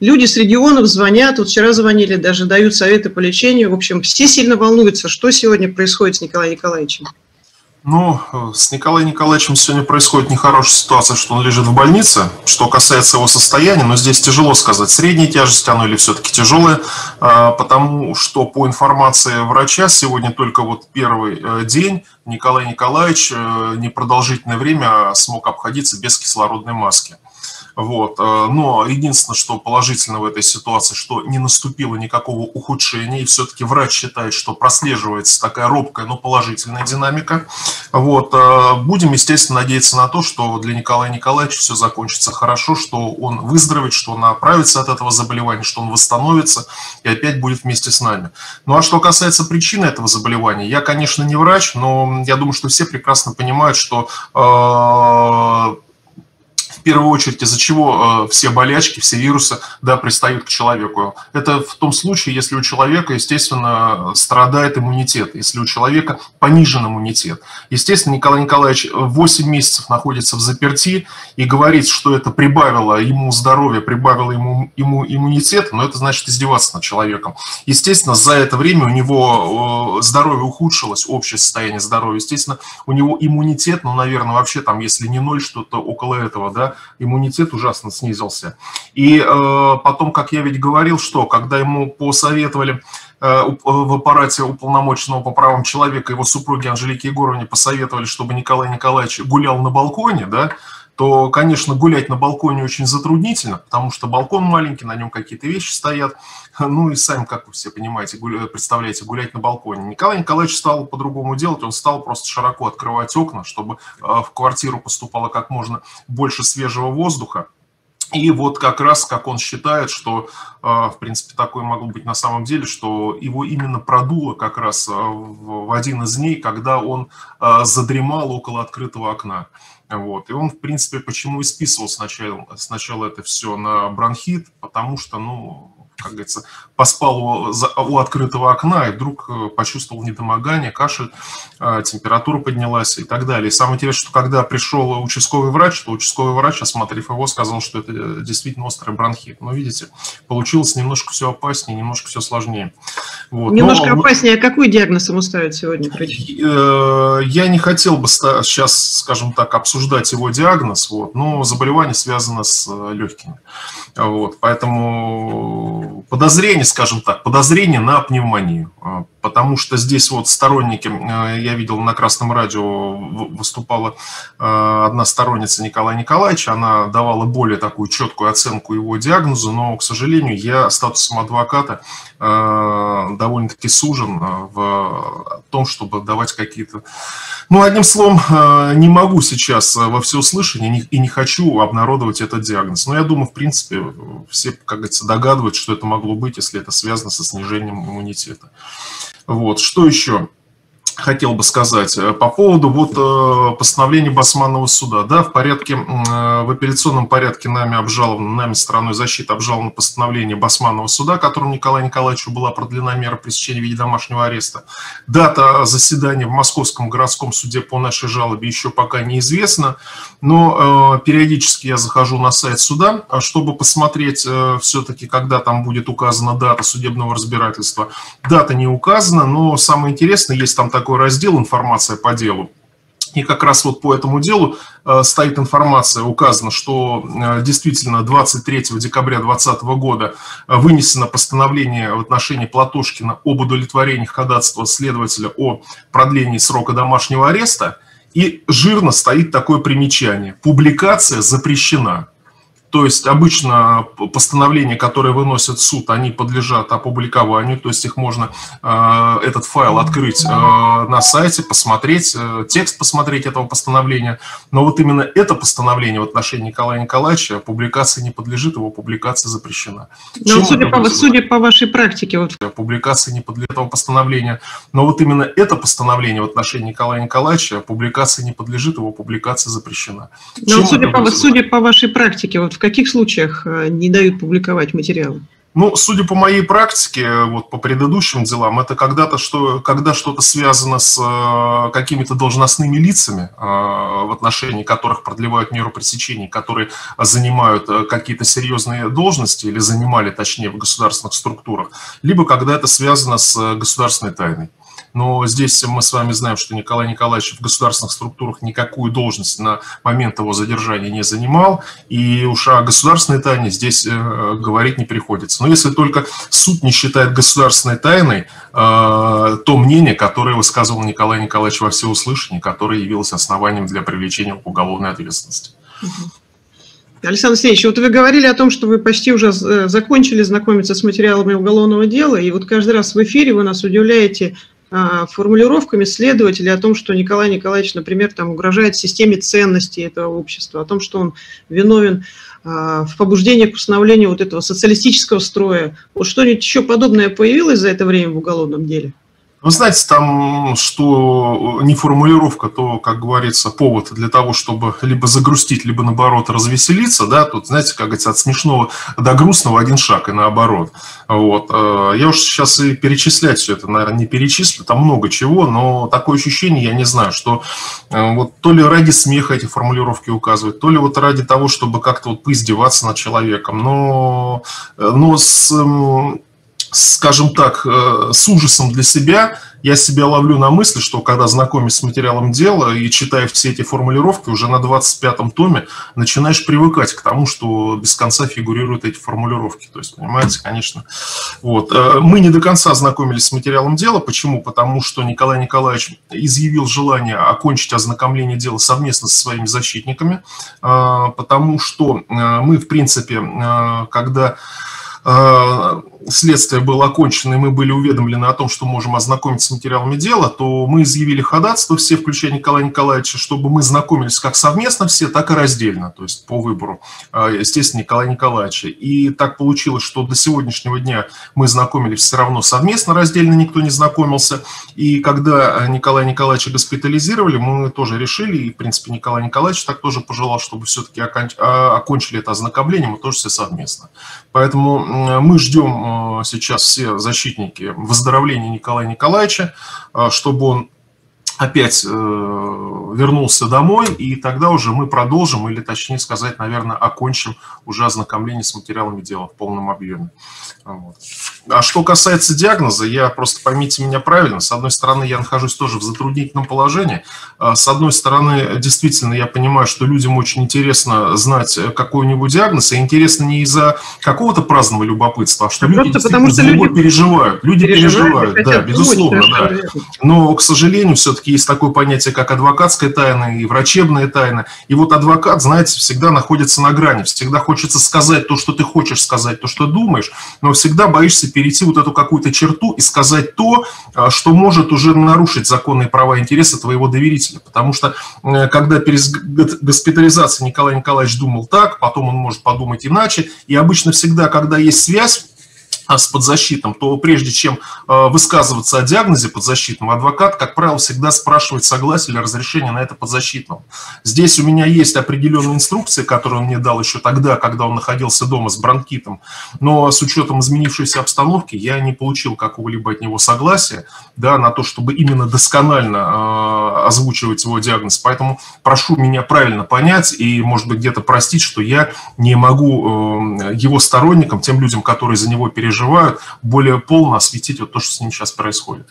люди с регионов звонят, вот вчера звонили, даже дают советы по лечению. В общем, все сильно волнуются, что сегодня происходит с Николаем Николаевичем. Ну, с Николаем Николаевичем сегодня происходит нехорошая ситуация, что он лежит в больнице. Что касается его состояния, но здесь тяжело сказать, средняя тяжесть оно или все-таки тяжелое, а, потому что по информации врача сегодня только вот первый э, день Николай Николаевич э, непродолжительное время смог обходиться без кислородной маски. Вот. Э, но единственное, что положительно в этой ситуации, что не наступило никакого ухудшения, и все-таки врач считает, что прослеживается такая робкая, но положительная динамика. Вот. Э, будем, естественно, надеяться на то, что для Николая Николаевича все закончится хорошо, что он выздоровеет, что он оправится от этого заболевания, что он восстановится и опять будет вместе с нами. Ну а что касается причины этого заболевания, я, конечно, не врач, но я думаю, что все прекрасно понимают, что э, первую очередь, из-за чего э, все болячки, все вирусы, да, пристают к человеку. Это в том случае, если у человека, естественно, страдает иммунитет, если у человека понижен иммунитет. Естественно, Николай Николаевич 8 месяцев находится в заперти и говорит, что это прибавило ему здоровье, прибавило ему, ему иммунитет, но это значит издеваться над человеком. Естественно, за это время у него э, здоровье ухудшилось, общее состояние здоровья. Естественно, у него иммунитет, ну, наверное, вообще там, если не ноль, что-то около этого, да, иммунитет ужасно снизился. И э, потом, как я ведь говорил, что когда ему посоветовали э, в аппарате уполномоченного по правам человека его супруги Анжелики Егоровне посоветовали, чтобы Николай Николаевич гулял на балконе, да, то, конечно, гулять на балконе очень затруднительно, потому что балкон маленький, на нем какие-то вещи стоят. Ну и сами, как вы все понимаете, гуля... представляете, гулять на балконе. Николай Николаевич стал по-другому делать, он стал просто широко открывать окна, чтобы э, в квартиру поступало как можно больше свежего воздуха. И вот как раз, как он считает, что, э, в принципе, такое могло быть на самом деле, что его именно продуло как раз э, в один из дней, когда он задремал около открытого окна. Вот. И он, в принципе, почему и списывал сначала, сначала это все на бронхит, потому что, ну, как говорится, поспал у, у открытого окна и вдруг э, почувствовал недомогание, кашель, э, температура поднялась и так далее. И самое интересное, что когда пришел участковый врач, то участковый врач, осмотрев его, сказал, что это э, действительно острый бронхит. Но видите, получилось немножко все опаснее, немножко все сложнее. Вот. Немножко Но, опаснее. А какой диагноз ему ставят сегодня? Я не хотел бы сейчас, скажем так, обсуждать его диагноз, вот, но заболевание связано с легкими. Вот, поэтому подозрение, скажем так, подозрение на пневмонию. А, потому что здесь вот сторонники, э, я видел на Красном радио выступала э, одна сторонница Николая Николаевича, она давала более такую четкую оценку его диагнозу, но, к сожалению, я статусом адвоката э, довольно-таки сужен в том, чтобы давать какие-то... Ну, одним словом, не могу сейчас во всеуслышание и не хочу обнародовать этот диагноз. Но я думаю, в принципе, все, как говорится, догадываются, что это могло быть, если это связано со снижением иммунитета. Вот, что еще? Хотел бы сказать э, по поводу вот э, постановления Басманного суда. Да, в порядке, э, в апелляционном порядке нами обжаловано, нами стороной защиты обжаловано постановление Басманного суда, которым Николаю Николаевичу была продлена мера пресечения в виде домашнего ареста. Дата заседания в Московском городском суде по нашей жалобе еще пока неизвестна, но периодически я захожу на сайт суда, чтобы посмотреть все-таки, когда там будет указана дата судебного разбирательства. Дата не указана, но самое интересное, есть там такой такой раздел «Информация по делу». И как раз вот по этому делу э, стоит информация, указано, что э, действительно 23 декабря 2020 года вынесено постановление в отношении Платошкина об удовлетворении ходатайства следователя о продлении срока домашнего ареста, и жирно стоит такое примечание. Публикация запрещена. То есть обычно постановления, которые выносят суд, они подлежат опубликованию, то есть их можно, э, этот файл открыть э, на сайте, посмотреть, э, текст посмотреть этого постановления. Но вот именно это постановление в отношении Николая Николаевича публикации не подлежит, его публикация запрещена. Но судя по, судя по вашей практике... Вот... Публикации не подлежит этого постановления. Но вот именно это постановление в отношении Николая Николаевича публикации не подлежит, его публикация запрещена. Но судя по, судя по вашей практике, вот в каких случаях э, не дают публиковать материалы? Ну, судя по моей практике, вот по предыдущим делам, это когда-то что, когда что-то связано с э, какими-то должностными лицами, э, в отношении которых продлевают меру пресечения, которые занимают э, какие-то серьезные должности или занимали, точнее, в государственных структурах, либо когда это связано с государственной тайной но здесь мы с вами знаем, что Николай Николаевич в государственных структурах никакую должность на момент его задержания не занимал, и уж о государственной тайне здесь э, говорить не приходится. Но если только суд не считает государственной тайной э, то мнение, которое высказывал Николай Николаевич во всеуслышании, которое явилось основанием для привлечения к уголовной ответственности. Александр Алексеевич, вот вы говорили о том, что вы почти уже э, закончили знакомиться с материалами уголовного дела, и вот каждый раз в эфире вы нас удивляете формулировками следователей о том, что Николай Николаевич, например, там угрожает системе ценностей этого общества, о том, что он виновен а, в побуждении к установлению вот этого социалистического строя. Вот что-нибудь еще подобное появилось за это время в уголовном деле? Вы знаете, там, что не формулировка, то, как говорится, повод для того, чтобы либо загрустить, либо, наоборот, развеселиться, да, тут, знаете, как говорится, от смешного до грустного один шаг, и наоборот. Вот. Э, я уж сейчас и перечислять все это, наверное, не перечислю, там много чего, но такое ощущение, я не знаю, что э, вот то ли ради смеха эти формулировки указывают, то ли вот ради того, чтобы как-то вот поиздеваться над человеком, но, э, но с скажем так, э, с ужасом для себя, я себя ловлю на мысли, что когда знакомясь с материалом дела и читая все эти формулировки, уже на 25-м томе начинаешь привыкать к тому, что без конца фигурируют эти формулировки. То есть, понимаете, конечно. Вот. Э, мы не до конца знакомились с материалом дела. Почему? Потому что Николай Николаевич изъявил желание окончить ознакомление дела совместно со своими защитниками, э, потому что мы, в принципе, когда следствие было окончено, и мы были уведомлены о том, что можем ознакомиться с материалами дела, то мы изъявили ходатайство все, включая Николая Николаевича, чтобы мы знакомились как совместно все, так и раздельно, то есть по выбору, а, естественно, Николая Николаевича. И так получилось, что до сегодняшнего дня мы знакомились все равно совместно, раздельно никто не знакомился. И когда Николая Николаевича госпитализировали, мы тоже решили, и, в принципе, Николай Николаевич так тоже пожелал, чтобы все-таки а, окончили это ознакомление, мы тоже все совместно. Поэтому мы ждем сейчас все защитники выздоровления Николая Николаевича, э, чтобы он опять э, вернулся домой, и тогда уже мы продолжим, или точнее сказать, наверное, окончим уже ознакомление с материалами дела в полном объеме. Вот. А что касается диагноза, я просто поймите меня правильно. С одной стороны, я нахожусь тоже в затруднительном положении. А с одной стороны, действительно, я понимаю, что людям очень интересно знать какой-нибудь диагноз, и интересно не из-за какого-то праздного любопытства, а что а люди потому, что за него люди переживают. Люди переживают, переживают да, безусловно, да. Но, к сожалению, все-таки есть такое понятие, как адвокатская тайна и врачебная тайна. И вот адвокат, знаете, всегда находится на грани. Всегда хочется сказать то, что ты хочешь сказать, то, что думаешь, но всегда боишься перейти вот эту какую-то черту и сказать то, а, что может уже нарушить законные права и интересы твоего доверителя. Потому что когда перед госпитализацией Николай Николаевич думал так, потом он может подумать иначе. И обычно всегда, когда есть связь, с подзащитным, то прежде чем э, высказываться о диагнозе подзащитном, адвокат, как правило, всегда спрашивает согласие или разрешение на это подзащитного. Здесь у меня есть определенные инструкции, которые он мне дал еще тогда, когда он находился дома с бронхитом, но с учетом изменившейся обстановки я не получил какого-либо от него согласия да, на то, чтобы именно досконально э, озвучивать его диагноз. Поэтому прошу меня правильно понять и, может быть, где-то простить, что я не могу э, его сторонникам, тем людям, которые за него переживают, переживают, более полно осветить вот то, что с ним сейчас происходит.